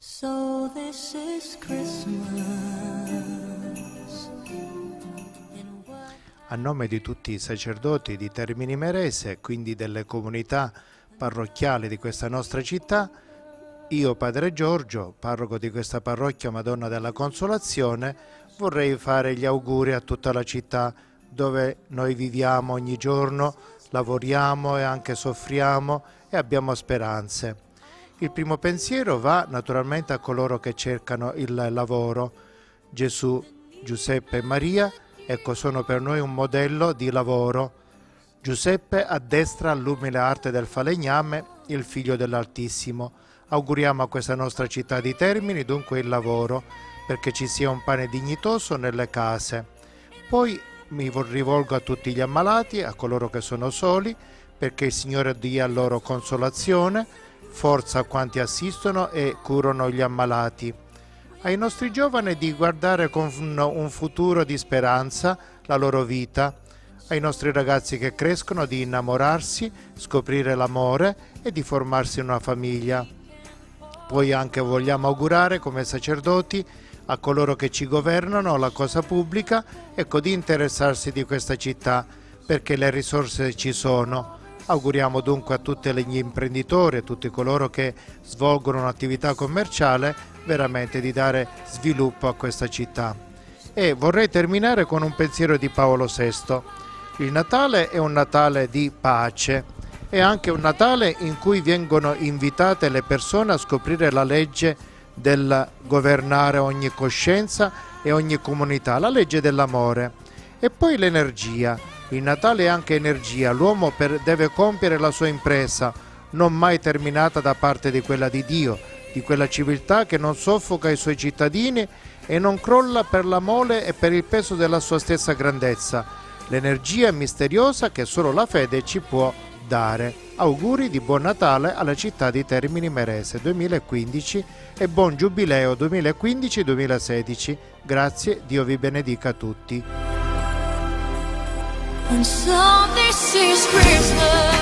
So this is Christmas. A nome di tutti i sacerdoti di Termini Merese, quindi delle comunità parrocchiali di questa nostra città, io, Padre Giorgio, parroco di questa parrocchia Madonna della Consolazione, vorrei fare gli auguri a tutta la città dove noi viviamo ogni giorno, lavoriamo e anche soffriamo e abbiamo speranze. Il primo pensiero va naturalmente a coloro che cercano il lavoro. Gesù, Giuseppe e Maria, ecco, sono per noi un modello di lavoro. Giuseppe addestra l'umile arte del falegname, il figlio dell'Altissimo. Auguriamo a questa nostra città di Termini dunque il lavoro, perché ci sia un pane dignitoso nelle case. Poi mi rivolgo a tutti gli ammalati, a coloro che sono soli, perché il Signore dia loro consolazione, forza a quanti assistono e curano gli ammalati. Ai nostri giovani di guardare con un futuro di speranza la loro vita, ai nostri ragazzi che crescono di innamorarsi, scoprire l'amore e di formarsi una famiglia. Poi anche vogliamo augurare come sacerdoti a coloro che ci governano la cosa pubblica, ecco di interessarsi di questa città perché le risorse ci sono. Auguriamo dunque a tutti gli imprenditori, a tutti coloro che svolgono un'attività commerciale, veramente di dare sviluppo a questa città. E vorrei terminare con un pensiero di Paolo VI. Il Natale è un Natale di pace, è anche un Natale in cui vengono invitate le persone a scoprire la legge del governare ogni coscienza e ogni comunità, la legge dell'amore. E poi l'energia. Il Natale è anche energia, l'uomo deve compiere la sua impresa, non mai terminata da parte di quella di Dio, di quella civiltà che non soffoca i suoi cittadini e non crolla per la mole e per il peso della sua stessa grandezza. L'energia misteriosa che solo la fede ci può dare. Auguri di buon Natale alla città di Termini Merese 2015 e buon Giubileo 2015-2016. Grazie, Dio vi benedica a tutti. And so this is Christmas.